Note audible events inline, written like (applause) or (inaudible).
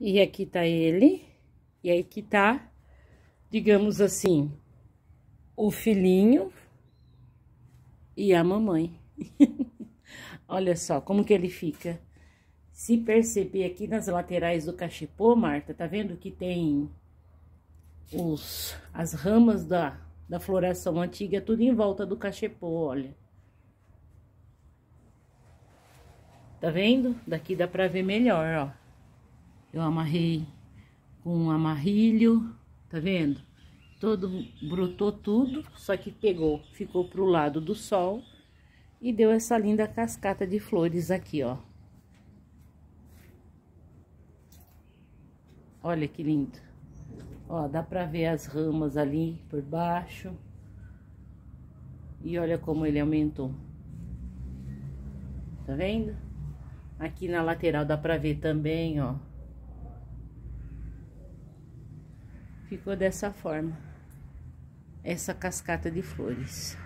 E aqui tá ele. E aí que tá, digamos assim, o filhinho e a mamãe. (laughs) Olha só como que ele fica. Se perceber aqui nas laterais do cachepô, Marta, tá vendo que tem os, as ramas da, da floração antiga, tudo em volta do cachepô, olha. Tá vendo? Daqui dá pra ver melhor, ó. Eu amarrei com um amarrilho, tá vendo? Todo, brotou tudo, só que pegou, ficou pro lado do sol e deu essa linda cascata de flores aqui, ó. Olha que lindo. Ó, dá pra ver as ramas ali por baixo. E olha como ele aumentou. Tá vendo? Aqui na lateral dá pra ver também, ó. Ficou dessa forma. Essa cascata de flores.